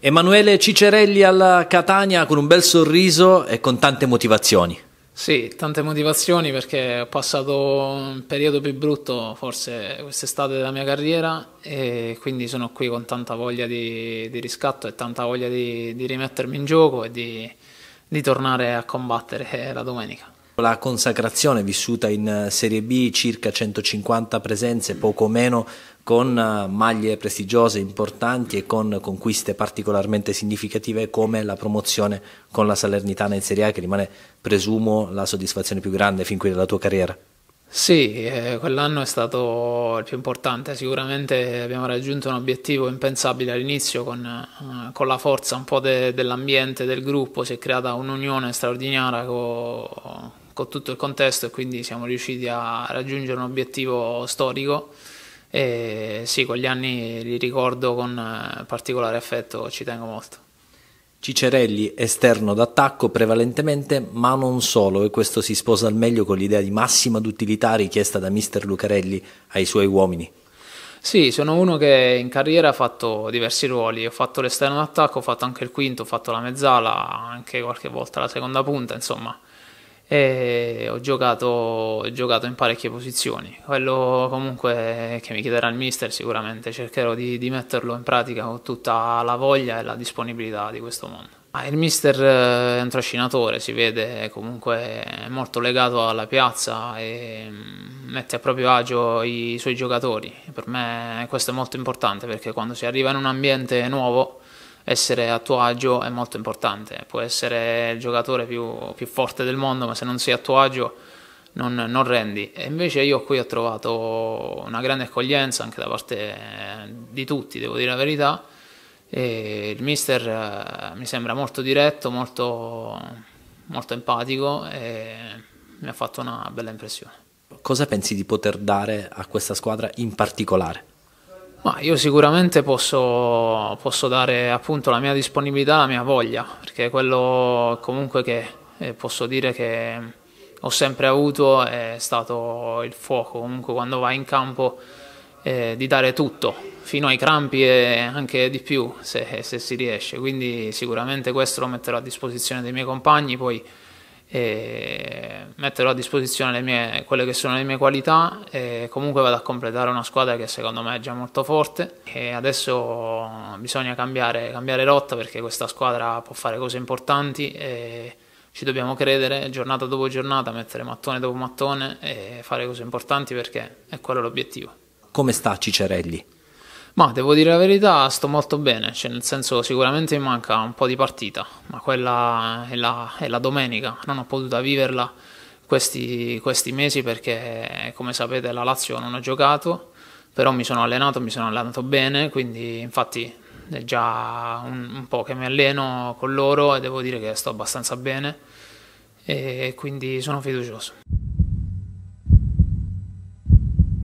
Emanuele Cicerelli alla Catania con un bel sorriso e con tante motivazioni. Sì, tante motivazioni perché ho passato un periodo più brutto forse quest'estate della mia carriera e quindi sono qui con tanta voglia di, di riscatto e tanta voglia di, di rimettermi in gioco e di, di tornare a combattere la domenica. La consacrazione vissuta in Serie B, circa 150 presenze, poco meno, con eh, maglie prestigiose, importanti e con conquiste particolarmente significative come la promozione con la Salernitana in Serie A, che rimane, presumo, la soddisfazione più grande fin qui della tua carriera. Sì, eh, quell'anno è stato il più importante, sicuramente abbiamo raggiunto un obiettivo impensabile all'inizio con, eh, con, la forza un po' de, dell'ambiente, del gruppo, si è creata un'unione straordinaria con, con tutto il contesto e quindi siamo riusciti a raggiungere un obiettivo storico e sì, con gli anni li ricordo con eh, particolare affetto, ci tengo molto. Cicerelli esterno d'attacco prevalentemente, ma non solo, e questo si sposa al meglio con l'idea di massima d'utilità richiesta da mister Lucarelli ai suoi uomini. Sì, sono uno che in carriera ha fatto diversi ruoli, ho fatto l'esterno d'attacco, ho fatto anche il quinto, ho fatto la mezzala, anche qualche volta la seconda punta, insomma ho giocato, ho giocato, in parecchie posizioni. Quello comunque che mi chiederà il mister sicuramente cercherò di, di, metterlo in pratica con tutta la voglia e la disponibilità di questo mondo. Ah, il mister è un trascinatore, si vede comunque molto legato alla piazza e mm, mette a proprio agio i suoi giocatori. Per me questo è molto importante perché quando si arriva in un ambiente nuovo essere a tuo agio è molto importante. Puoi essere il giocatore più, più forte del mondo, ma se non sei a tuo agio non, non, rendi. E invece io qui ho trovato una grande accoglienza anche da parte di tutti, devo dire la verità. E il mister eh, mi sembra molto diretto, molto, molto empatico e mi ha fatto una bella impressione. Cosa pensi di poter dare a questa squadra in particolare? Ma io sicuramente posso, posso, dare appunto la mia disponibilità, la mia voglia, perché quello comunque che eh, posso dire che ho sempre avuto è stato il fuoco, comunque quando vai in campo eh, di dare tutto, fino ai crampi e anche di più se, se si riesce, quindi sicuramente questo lo metterò a disposizione dei miei compagni, poi metterò a disposizione mie, quelle che sono le mie qualità e comunque vado a completare una squadra che secondo me è già molto forte e adesso bisogna cambiare, cambiare rotta perché questa squadra può fare cose importanti e ci dobbiamo credere giornata dopo giornata, mettere mattone dopo mattone e fare cose importanti perché è quello l'obiettivo. Come sta Cicerelli? Ma devo dire la verità, sto molto bene, cioè nel senso sicuramente mi manca un po' di partita, ma quella è la, è la domenica, non ho potuto viverla questi, questi, mesi perché come sapete la Lazio non ho giocato, però mi sono allenato, mi sono allenato bene, quindi infatti è già un, un po' che mi alleno con loro e devo dire che sto abbastanza bene e quindi sono fiducioso.